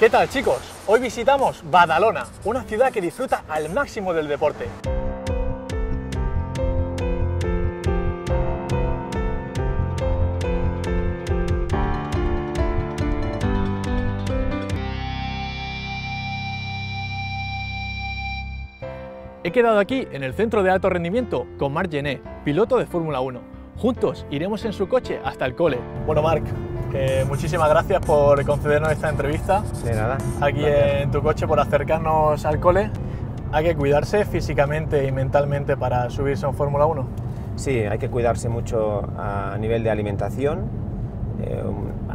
¿Qué tal chicos? Hoy visitamos Badalona, una ciudad que disfruta al máximo del deporte. He quedado aquí en el centro de alto rendimiento con Marc Gené, piloto de Fórmula 1. Juntos iremos en su coche hasta el cole. Bueno, Marc, eh, muchísimas gracias por concedernos esta entrevista. De nada. Aquí en tu coche por acercarnos al cole. Hay que cuidarse físicamente y mentalmente para subirse a un Fórmula 1. Sí, hay que cuidarse mucho a nivel de alimentación. Eh,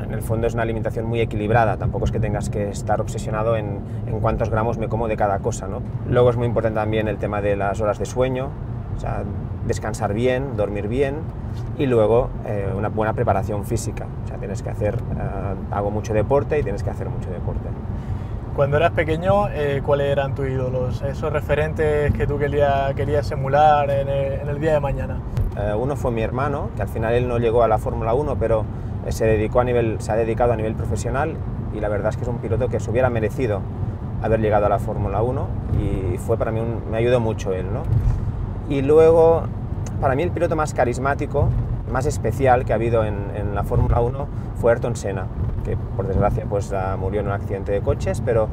en el fondo es una alimentación muy equilibrada, tampoco es que tengas que estar obsesionado en, en cuántos gramos me como de cada cosa. ¿no? Luego es muy importante también el tema de las horas de sueño, o sea, descansar bien, dormir bien y luego eh, una buena preparación física. O sea, tienes que hacer, eh, hago mucho deporte y tienes que hacer mucho deporte. Cuando eras pequeño, eh, ¿cuáles eran tus ídolos? Esos referentes que tú querías, querías emular en el, en el, día de mañana. Eh, uno fue mi hermano, que al final él no llegó a la Fórmula 1, pero se, dedicó a nivel, se ha dedicado a nivel profesional y la verdad es que es un piloto que se hubiera merecido haber llegado a la Fórmula 1 y fue para mí un, me ayudó mucho él. ¿no? Y luego, para mí el piloto más carismático, más especial que ha habido en, en la Fórmula 1 fue Ayrton Senna, que por desgracia pues, uh, murió en un accidente de coches, pero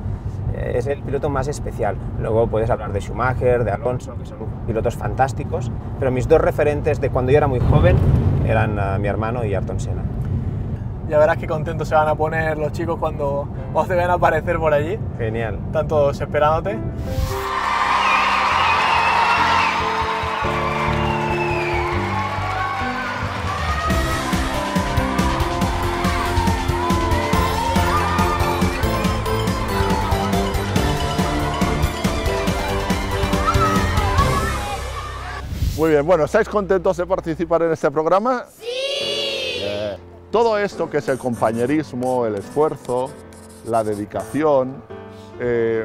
eh, es el piloto más especial. Luego puedes hablar de Schumacher, de Alonso, que son pilotos fantásticos, pero mis dos referentes de cuando yo era muy joven eran uh, mi hermano y Ayrton Senna. Ya verás qué contentos se van a poner los chicos cuando os deben aparecer por allí. Genial. Están todos esperándote. Muy bien, bueno, ¿estáis contentos de participar en este programa? ¡Sí! Eh, todo esto que es el compañerismo, el esfuerzo, la dedicación, eh,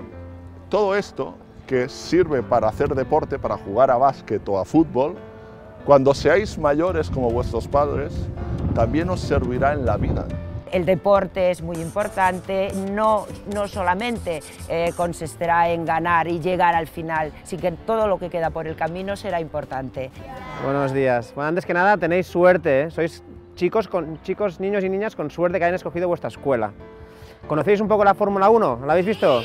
todo esto que sirve para hacer deporte, para jugar a básquet o a fútbol, cuando seáis mayores como vuestros padres, también os servirá en la vida. El deporte es muy importante, no, no solamente eh, consistirá en ganar y llegar al final, sino que todo lo que queda por el camino será importante. Buenos días. Bueno, antes que nada tenéis suerte, ¿eh? sois chicos, con, chicos, niños y niñas con suerte que hayan escogido vuestra escuela. ¿Conocéis un poco la Fórmula 1? ¿La habéis visto?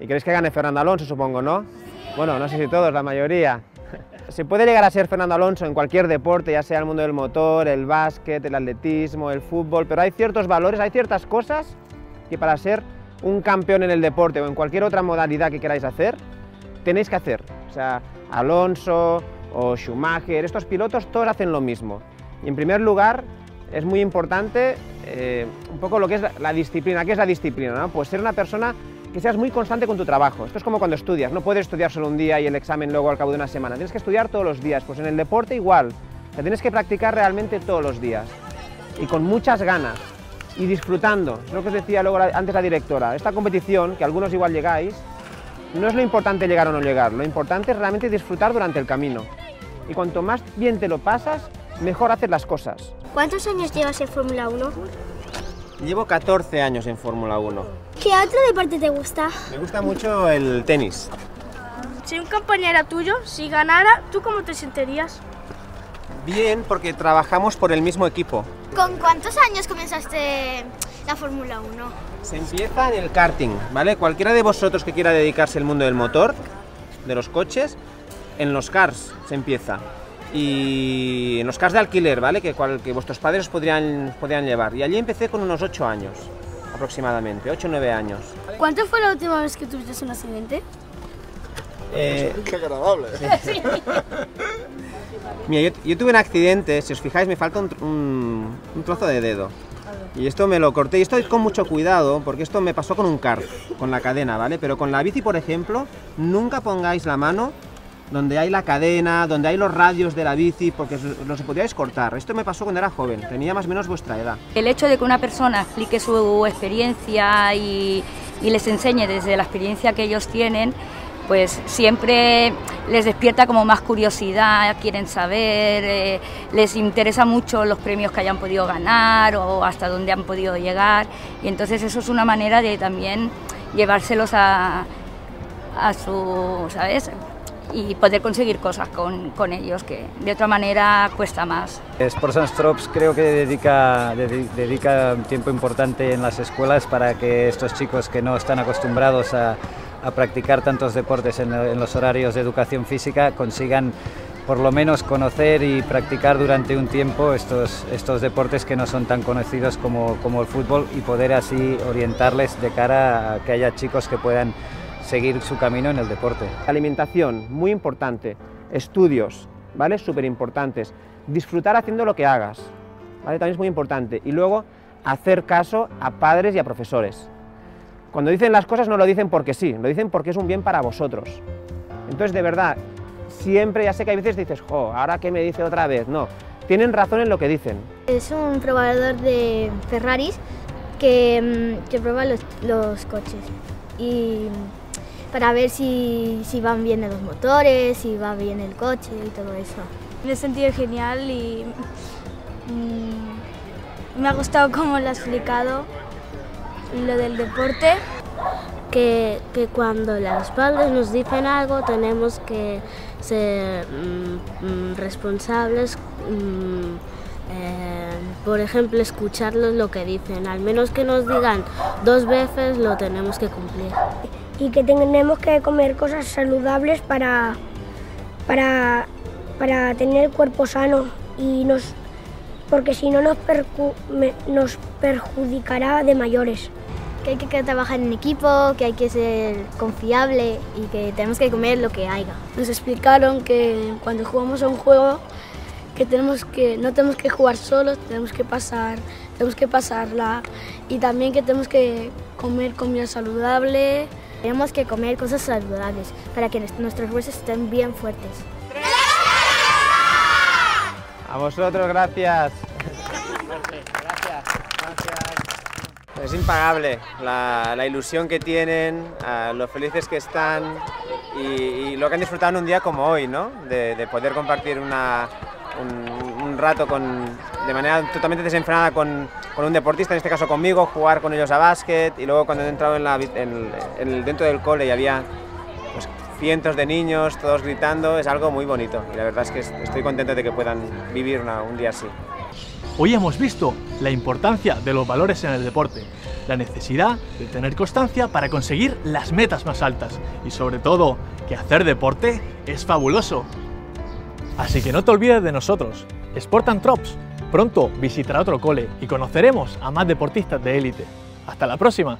Y queréis que gane Fernando Alonso, supongo, ¿no? Bueno, no sé si todos, la mayoría. Se puede llegar a ser Fernando Alonso en cualquier deporte, ya sea el mundo del motor, el básquet, el atletismo, el fútbol, pero hay ciertos valores, hay ciertas cosas que para ser un campeón en el deporte o en cualquier otra modalidad que queráis hacer, tenéis que hacer. O sea, Alonso o Schumacher, estos pilotos todos hacen lo mismo. Y en primer lugar, es muy importante eh, un poco lo que es la, disciplina. ¿Qué es la disciplina? ¿no? Pues ser una persona que seas muy constante con tu trabajo. Esto es como cuando estudias, no puedes estudiar solo un día y el examen luego al cabo de una semana, tienes que estudiar todos los días, pues en el deporte igual, te tienes que practicar realmente todos los días y con muchas ganas y disfrutando, es lo que os decía luego antes la directora, esta competición, que algunos igual llegáis, no es lo importante llegar o no llegar, lo importante es realmente disfrutar durante el camino y cuanto más bien te lo pasas, mejor haces las cosas. ¿Cuántos años llevas en Fórmula 1? Llevo 14 años en Fórmula 1. ¿Qué otro deporte te gusta? Me gusta mucho el tenis. Si un compañero tuyo, si ganara, ¿tú cómo te sentirías? Bien, porque trabajamos por el mismo equipo. ¿Con cuántos años comenzaste la Fórmula 1? Se empieza en el karting, ¿vale? Cualquiera de vosotros que quiera dedicarse al mundo del motor, de los coches, en los cars se empieza. Y en los cars de alquiler, ¿vale? Que, cual, que vuestros padres podrían, podrían llevar. Y allí empecé con unos 8 años aproximadamente, 8 o 9 años. ¿Cuánto fue la última vez que tuviste un accidente? Eh, Qué agradable. Sí. Mira, yo, yo, tuve un accidente, si os fijáis me falta un, un, un, trozo de dedo. Y esto me lo corté y esto con mucho cuidado porque esto me pasó con un kart, con la cadena, ¿vale? Pero con la bici, por ejemplo, nunca pongáis la mano donde hay la cadena, donde hay los radios de la bici, porque los podíais cortar. Esto me pasó cuando era joven, tenía más o menos vuestra edad. El hecho de que una persona explique su experiencia y, les enseñe desde la experiencia que ellos tienen, pues siempre les despierta como más curiosidad, quieren saber, eh, les interesa mucho los premios que hayan podido ganar o hasta dónde han podido llegar y entonces eso es una manera de también llevárselos a, a su, ¿sabes? Y poder conseguir cosas con, con, ellos que de otra manera cuesta más. Sports and Strops creo que dedica, dedica tiempo importante en las escuelas para que estos chicos que no están acostumbrados a, a practicar tantos deportes en, en, los horarios de educación física consigan por lo menos conocer y practicar durante un tiempo estos, estos deportes que no son tan conocidos como, como el fútbol y poder así orientarles de cara a que haya chicos que puedan seguir su camino en el deporte. Alimentación, muy importante. Estudios, ¿vale? Súper importantes. Disfrutar haciendo lo que hagas, ¿vale? También es muy importante. Y luego, hacer caso a padres y a profesores. Cuando dicen las cosas no lo dicen porque sí, lo dicen porque es un bien para vosotros. Entonces, de verdad, siempre, ya sé que hay veces dices, jo, ¿ahora qué me dice otra vez? No, tienen razón en lo que dicen. Es un probador de Ferraris que, que prueba los, los coches. Y para ver si, si, van bien los motores, si va bien el coche y todo eso. Me he sentido genial y mmm, me ha gustado cómo lo has explicado, lo del deporte. Que, que, cuando los padres nos dicen algo tenemos que ser mmm, responsables, mmm, eh, por ejemplo, escucharlos lo que dicen, al menos que nos digan dos veces lo tenemos que cumplir y que tenemos que comer cosas saludables para, para, para tener el cuerpo sano y nos, porque si no nos, percu, me, nos perjudicará de mayores. Que hay que trabajar en equipo, que hay que ser confiable y que tenemos que comer lo que haya. Nos explicaron que cuando jugamos a un juego que tenemos que no tenemos que jugar solos, tenemos que pasar, tenemos que pasarla y también que tenemos que comer comida saludable. Tenemos que comer cosas saludables para que nuestros huesos estén bien fuertes. A vosotros, gracias. Gracias. Es impagable la, la ilusión que tienen, lo felices que están y, y, lo que han disfrutado en un día como hoy, ¿no? De, de poder compartir una, un, un, rato con, de manera totalmente desenfrenada con, con, un deportista, en este caso conmigo, jugar con ellos a básquet y luego cuando he entrado en la, en, en, dentro del cole y había pues, cientos de niños, todos gritando, es algo muy bonito y la verdad es que estoy contento de que puedan vivir una, un día así. Hoy hemos visto la importancia de los valores en el deporte, la necesidad de tener constancia para conseguir las metas más altas y sobre todo que hacer deporte es fabuloso. Así que no te olvides de nosotros, Sport and Trops. Pronto visitará otro cole y conoceremos a más deportistas de élite. Hasta la próxima.